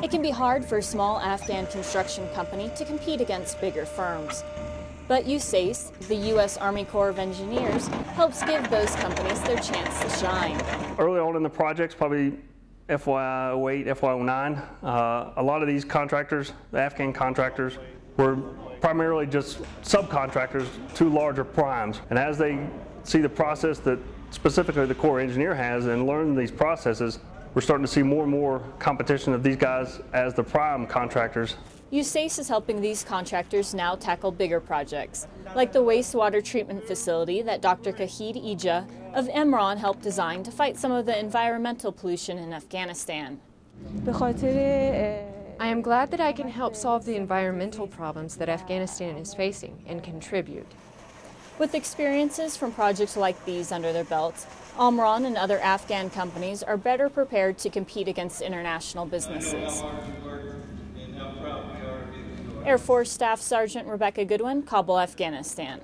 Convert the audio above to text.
It can be hard for a small Afghan construction company to compete against bigger firms. But USACE, the U.S. Army Corps of Engineers, helps give those companies their chance to shine. Early on in the projects, probably FY08, FY09, uh, a lot of these contractors, the Afghan contractors, were primarily just subcontractors to larger primes. And as they see the process that specifically the Corps engineer has and learn these processes, we're starting to see more and more competition of these guys as the prime contractors. USACE is helping these contractors now tackle bigger projects, like the wastewater treatment facility that Dr. Kahid Ija of Omran helped design to fight some of the environmental pollution in Afghanistan. Eh, I am glad that I can help solve the environmental problems that Afghanistan is facing and contribute. With experiences from projects like these under their belts, Omran and other Afghan companies are better prepared to compete against international businesses. Air Force Staff Sergeant Rebecca Goodwin, Kabul, Afghanistan.